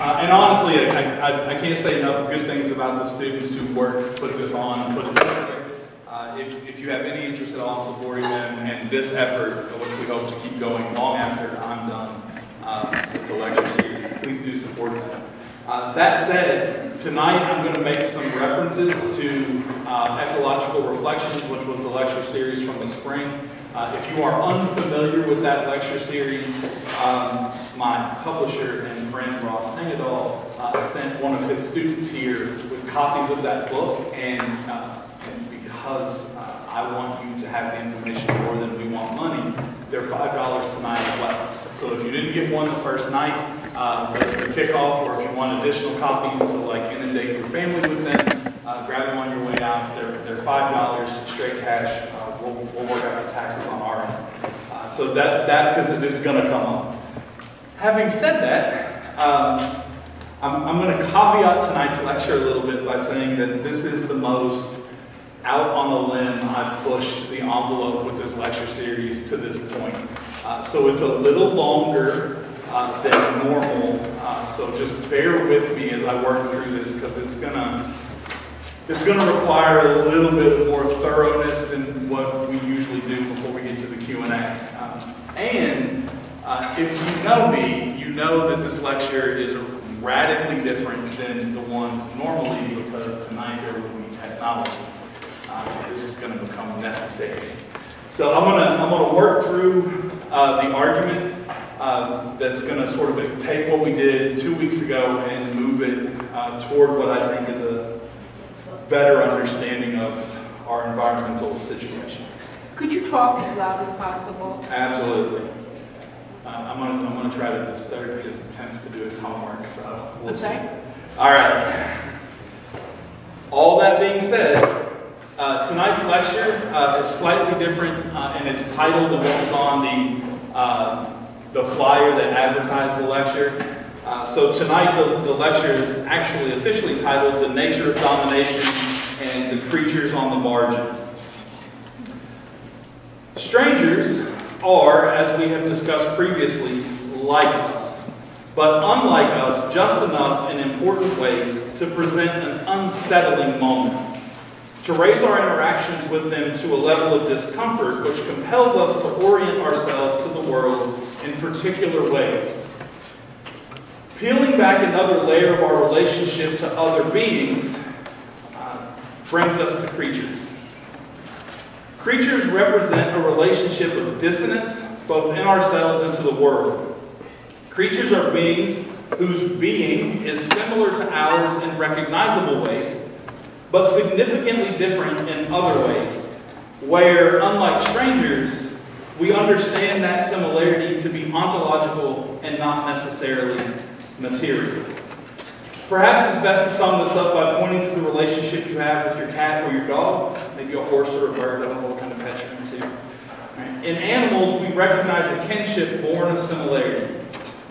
Uh, and honestly, I, I, I, can't say enough good things about the students who worked, put this on, and put it together. Uh, if, if you have any interest at all in supporting them and this effort, which we hope to keep going long after I'm done uh, with the lecture series, please do support them. Uh, that said, tonight I'm going to make some references to uh, Ecological Reflections, which was the lecture series from the spring. Uh, if you are unfamiliar with that lecture series, um, my publisher and friend Ross uh, sent one of his students here with copies of that book, and, uh, and because uh, I want you to have the information more than we want money, they're $5 tonight as well. So if you didn't get one the first night, uh, the, the kickoff, or if you want additional copies to like inundate your family with them, uh, grab them on your way out. They're, they're $5 straight cash. Uh, we'll, we'll work out the taxes on our end. Uh, so that, that because it's going to come up. Having said that, um, I'm, I'm going to caveat tonight's lecture a little bit by saying that this is the most out on a limb I've pushed the envelope with this lecture series to this point. Uh, so it's a little longer uh, than normal. Uh, so just bear with me as I work through this because it's gonna it's gonna require a little bit more thoroughness than what we usually do before we get to the Q and A. Um, and uh, if you know me, know that this lecture is radically different than the ones normally because tonight there will be technology. Uh, this is going to become necessary. So I'm going to I'm to work through uh, the argument um, that's going to sort of take what we did two weeks ago and move it uh, toward what I think is a better understanding of our environmental situation. Could you talk as loud as possible? Absolutely. Uh, I'm going to I'm to try to disturb his attempts to do his homework, so we'll okay. see. All right. All that being said, uh, tonight's lecture uh, is slightly different, uh, and it's titled and what was on the, uh, the flyer that advertised the lecture. Uh, so tonight the, the lecture is actually officially titled The Nature of Domination and the Creatures on the Margin. Strangers are, as we have discussed previously, like us, but unlike us just enough in important ways to present an unsettling moment to raise our interactions with them to a level of discomfort which compels us to orient ourselves to the world in particular ways. Peeling back another layer of our relationship to other beings uh, brings us to creatures. Creatures represent a relationship of dissonance both in ourselves and to the world. Creatures are beings whose being is similar to ours in recognizable ways, but significantly different in other ways, where, unlike strangers, we understand that similarity to be ontological and not necessarily material. Perhaps it's best to sum this up by pointing to the relationship you have with your cat or your dog, maybe a horse or a bird, I don't know what kind of pet you're into. In animals, we recognize a kinship born of similarity,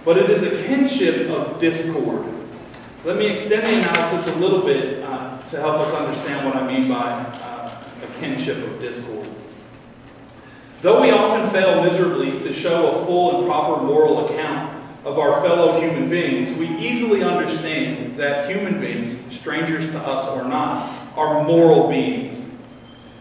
but it is a kinship of discord. Let me extend the analysis a little bit uh, to help us understand what I mean by uh, a kinship of discord. Though we often fail miserably to show a full and proper moral account of our fellow human beings, we easily understand that human beings, strangers to us or not, are moral beings.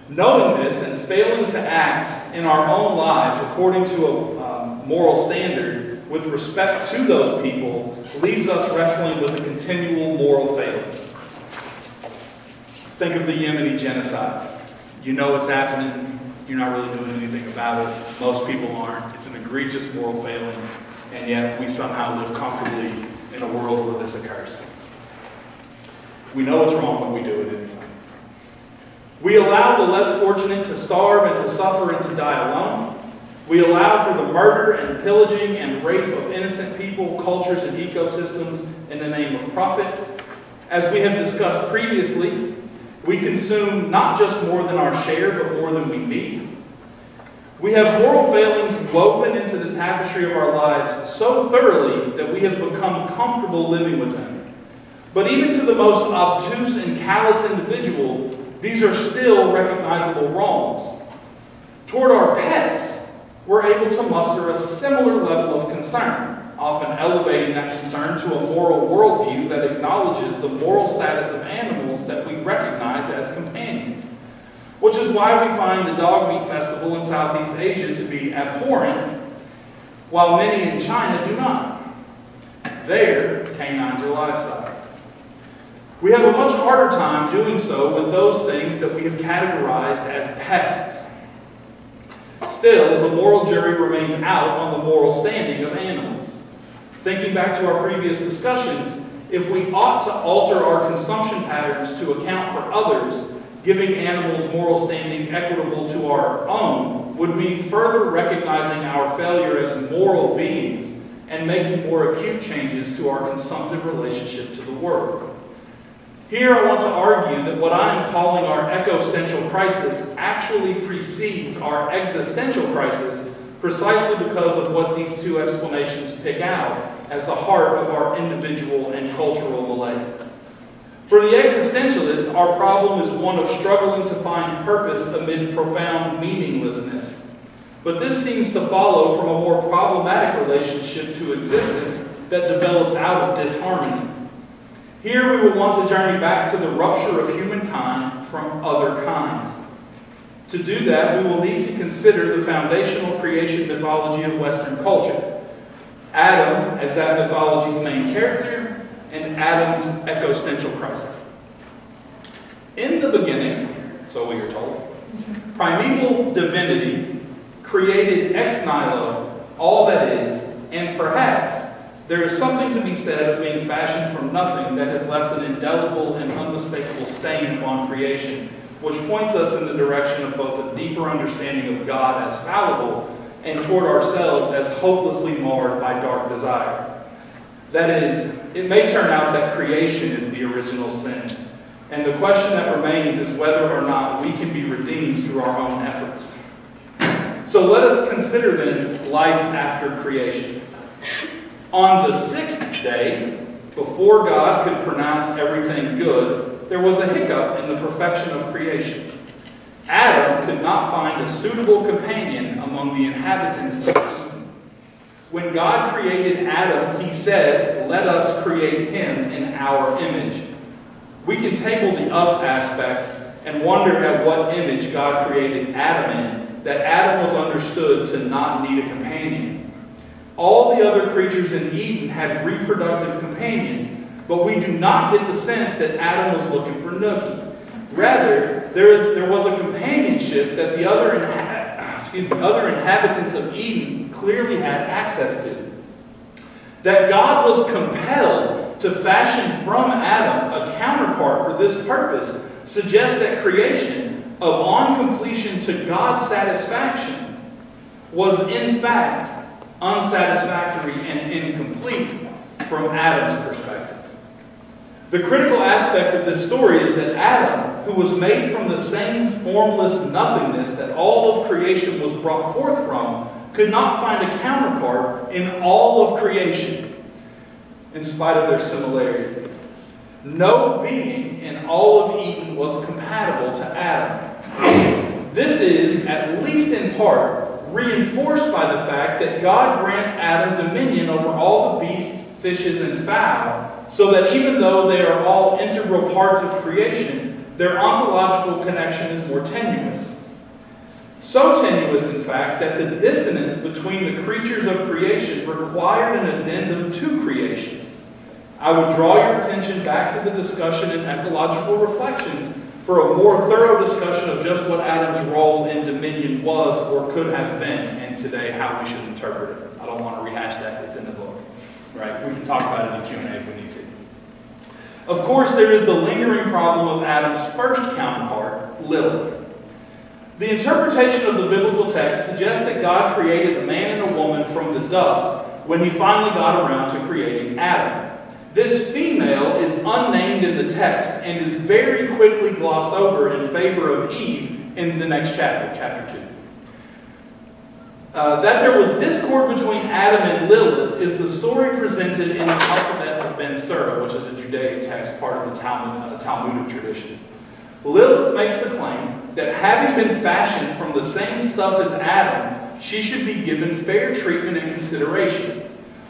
Knowing this and failing to act in our own lives according to a um, moral standard with respect to those people leaves us wrestling with a continual moral failure. Think of the Yemeni genocide. You know it's happening. You're not really doing anything about it. Most people aren't. It's an egregious moral failing, and yet we somehow live comfortably in a world where this occurs. We know it's wrong, but we do it anyway. We allow the less fortunate to starve and to suffer and to die alone. We allow for the murder and pillaging and rape of innocent people, cultures, and ecosystems in the name of profit. As we have discussed previously, we consume not just more than our share, but more than we need. We have moral failings woven into the tapestry of our lives so thoroughly that we have become comfortable living with them. But even to the most obtuse and callous individual, these are still recognizable wrongs. Toward our pets, we're able to muster a similar level of concern. often elevating that concern to a moral worldview that acknowledges the moral status of animals that we recognize as companions. Which is why we find the dog meat festival in Southeast Asia to be abhorrent, while many in China do not. There, canines are livestock. We have a much harder time doing so with those things that we have categorized as pests. Still, the moral jury remains out on the moral standing of animals. Thinking back to our previous discussions, if we ought to alter our consumption patterns to account for others, giving animals moral standing equitable to our own would mean further recognizing our failure as moral beings and making more acute changes to our consumptive relationship to the world. Here I want to argue that what I am calling our existential crisis actually precedes our existential crisis precisely because of what these two explanations pick out as the heart of our individual and cultural malaise. For the existentialist, our problem is one of struggling to find purpose amid profound meaninglessness. But this seems to follow from a more problematic relationship to existence that develops out of disharmony. Here we will want to journey back to the rupture of humankind from other kinds. To do that, we will need to consider the foundational creation mythology of Western culture. Adam as that mythology's main character, and Adam's existential crisis. In the beginning, so we are told, primeval divinity created ex nihilo all that is, and perhaps there is something to be said of being fashioned from nothing that has left an indelible and unmistakable stain upon creation, which points us in the direction of both a deeper understanding of God as fallible and toward ourselves as hopelessly marred by dark desire. That is, it may turn out that creation is the original sin, and the question that remains is whether or not we can be redeemed through our own efforts. So let us consider then life after creation. On the sixth day, before God could pronounce everything good, there was a hiccup in the perfection of creation. Adam could not find a suitable companion among the inhabitants of. When God created Adam, he said, Let us create him in our image. We can table the us aspect and wonder at what image God created Adam in, that Adam was understood to not need a companion. All the other creatures in Eden had reproductive companions, but we do not get the sense that Adam was looking for Nookie. Rather, there, is, there was a companionship that the other, excuse me, other inhabitants of Eden clearly had access to. That God was compelled to fashion from Adam a counterpart for this purpose suggests that creation, of on completion to God's satisfaction, was in fact unsatisfactory and incomplete from Adam's perspective. The critical aspect of this story is that Adam, who was made from the same formless nothingness that all of creation was brought forth from, could not find a counterpart in all of creation, in spite of their similarity. No being in all of Eden was compatible to Adam. This is, at least in part, reinforced by the fact that God grants Adam dominion over all the beasts, fishes, and fowl, so that even though they are all integral parts of creation, their ontological connection is more tenuous. So tenuous, in fact, that the dissonance between the creatures of creation required an addendum to creation. I would draw your attention back to the discussion in Ecological Reflections for a more thorough discussion of just what Adam's role in dominion was or could have been, and today how we should interpret it. I don't want to rehash that, it's in the book. Right? We can talk about it in Q&A if we need to. Of course, there is the lingering problem of Adam's first counterpart, Lilith. The interpretation of the biblical text suggests that God created a man and a woman from the dust when he finally got around to creating Adam. This female is unnamed in the text and is very quickly glossed over in favor of Eve in the next chapter, chapter 2. Uh, that there was discord between Adam and Lilith is the story presented in the alphabet of Ben Sira, which is a Judaic text, part of the Talmud, uh, Talmudic tradition. Lilith makes the claim that having been fashioned from the same stuff as Adam, she should be given fair treatment and consideration.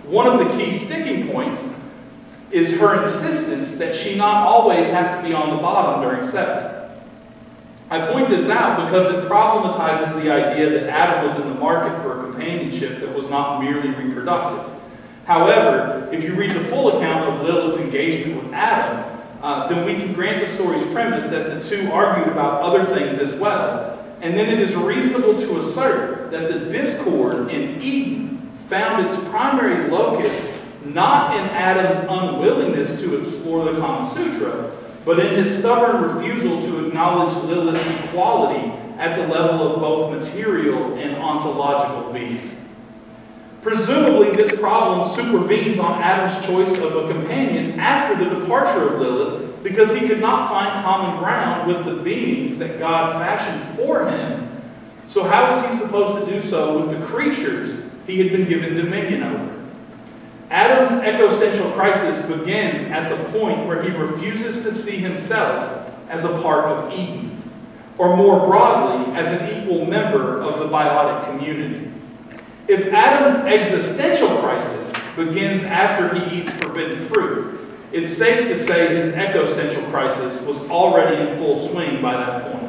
One of the key sticking points is her insistence that she not always have to be on the bottom during sex. I point this out because it problematizes the idea that Adam was in the market for a companionship that was not merely reproductive. However, if you read the full account of Lilith's engagement with Adam, uh, then we can grant the story's premise that the two argued about other things as well. And then it is reasonable to assert that the discord in Eden found its primary locus not in Adam's unwillingness to explore the Kama Sutra, but in his stubborn refusal to acknowledge Lilith's equality at the level of both material and ontological being. Presumably, this problem supervenes on Adam's choice of a companion after the departure of Lilith because he could not find common ground with the beings that God fashioned for him. So, how was he supposed to do so with the creatures he had been given dominion over? Adam's existential crisis begins at the point where he refuses to see himself as a part of Eden, or more broadly, as an equal member of the biotic community. If Adam's existential crisis begins after he eats forbidden fruit, it's safe to say his existential crisis was already in full swing by that point.